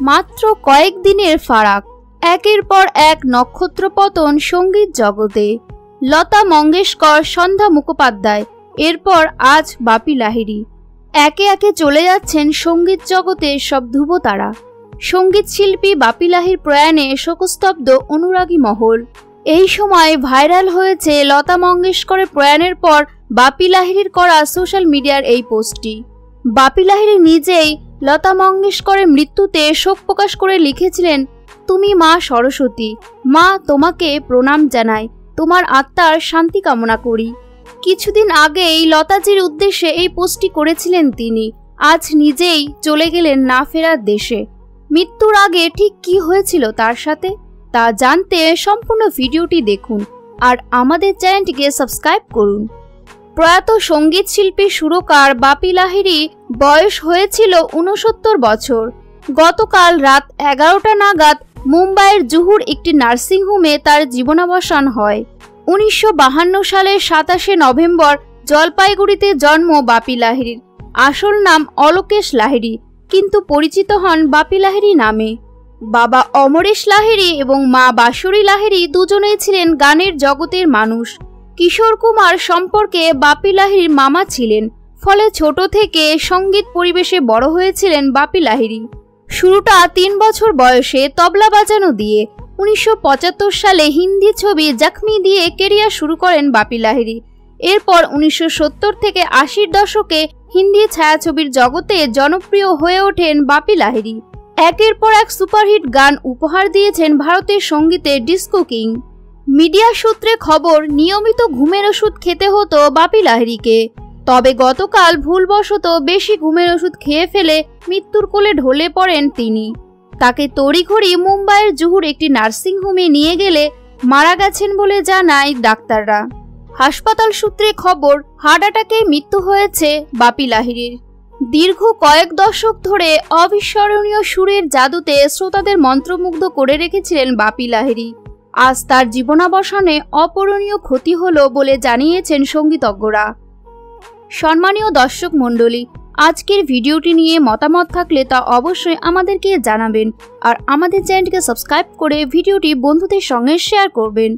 মাত্র কয়েক দিনের ফারাক। একের পর এক নক্ষত্র পতন সংগীত জগতে। লতা মঙ্গেশকর সন্ধ্যা মুখোপাধ্যায়, এরপর আজ বাপি লাহিড়ী। একে একে চলে যাচ্ছেন সংগীত জগতে সব ধ্রুবতারা। সংগীত শিল্পী বাপি লাহির প্রয়াণে শোকস্তব্ধ অনুরাগী মহল। এই সময় ভাইরাল হয়েছে লতা মঙ্গেশকরের প্রয়াণের পর বাপি লাহিড়ির করা সোশ্যাল মিডিয়ার এই পোস্টটি। বাপি লাহিড়ি নিজেই লতা মঙ্গেশকরের মৃত্যুতে শোক প্রকাশ করে লিখেছিলেন, তুমি মা সরস্বতী, মা তোমাকে প্রণাম জানাই, তোমার আত্মার শান্তি কামনা করি। কিছুদিন আগেই লতাজির উদ্দেশ্যে এই পোস্টটি করেছিলেন তিনি। আজ নিজেই চলে গেলেন না ফেরার দেশে। মৃত্যুর আগে ঠিক কি হয়েছিল তার সাথে? তা জানতে সম্পূর্ণ ভিডিওটি দেখুন আর আমাদের চ্যানেলটিকে সাবস্ক্রাইব করুন। প্রয়াত সংগীত শিল্পী সুরকার বাপি লাহিড়ি বয়স হয়েছিল উনসত্তর বছর। গতকাল রাত এগারোটা নাগাদ মুম্বাইয়ের জুহুর একটি নার্সিংহোমে তার জীবনাবসান হয়। উনিশশো সালের সাতাশে নভেম্বর জলপাইগুড়িতে জন্ম বাপি লাহিড়ির আসল নাম অলোকেশ লাহিড়ি, কিন্তু পরিচিত হন বাপি লাহিড়ি নামে। বাবা অমরেশ লাহিড়ি এবং মা বাসুরি লাহিড়ি দুজনেই ছিলেন গানের জগতের মানুষ। কিশোর কুমার সম্পর্কে বাপি লাহিড়ির মামা ছিলেন। ফলে ছোট থেকে সংগীত পরিবেশে বড় হয়েছিলেন বাপি লাহিড়ি। শুরুটা তিন বছর বয়সে তবলা বাজানো দিয়ে উনিশশো পঁচাত্তর সালে হিন্দি ছবি জখমি দিয়ে কেরিয়ার শুরু করেন বাপি লাহিড়ি। এরপর উনিশশো সত্তর থেকে আশির দশকে হিন্দি ছায়াছবির জগতে জনপ্রিয় হয়ে ওঠেন বাপি লাহিড়ি। একের পর এক সুপারহিট গান উপহার দিয়েছেন ভারতের সঙ্গীতে ডিস্কো কিং। মিডিয়া সূত্রে খবর, নিয়মিত ঘুমের ওষুধ খেতে হতো বাপি লাহিড়িকে। তবে গতকাল ভুলবশত বেশি ঘুমের ওষুধ খেয়ে ফেলে মৃত্যুর কোলে ঢলে পড়েন তিনি। তাকে তড়িঘড়ি মুম্বাইয়ের জুহুর একটি নার্সিংহোমে নিয়ে গেলে মারা গেছেন বলে জানায় ডাক্তাররা। হাসপাতাল সূত্রে খবর, হার্ট অ্যাটাকে মৃত্যু হয়েছে বাপি লাহিড়ির। দীর্ঘ কয়েক দশক ধরে অবিস্মরণীয় সুরের জাদুতে শ্রোতাদের মন্ত্রমুগ্ধ করে রেখেছিলেন বাপি লাহিড়ি। আজ তার জীবনাবসানে অপূরণীয় ক্ষতি হলো বলে জানিয়েছেন সঙ্গীতজ্ঞরা। সম্মানীয় দর্শক মণ্ডলী, আজকের ভিডিওটি নিয়ে মতামত থাকলে তা অবশ্যই আমাদেরকে জানাবেন আর আমাদের চ্যানেলটিকে সাবস্ক্রাইব করে ভিডিওটি বন্ধুদের সঙ্গে শেয়ার করবেন।